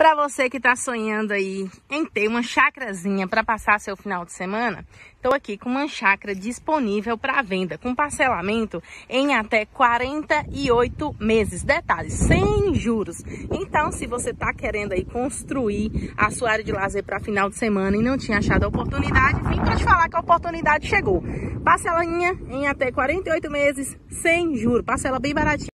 Para você que está sonhando aí em ter uma chacrazinha para passar seu final de semana, estou aqui com uma chácara disponível para venda, com parcelamento em até 48 meses. Detalhes, sem juros. Então, se você está querendo aí construir a sua área de lazer para final de semana e não tinha achado a oportunidade, vim para te falar que a oportunidade chegou. Parcelinha em até 48 meses, sem juros. Parcela bem baratinha.